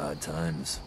hard times.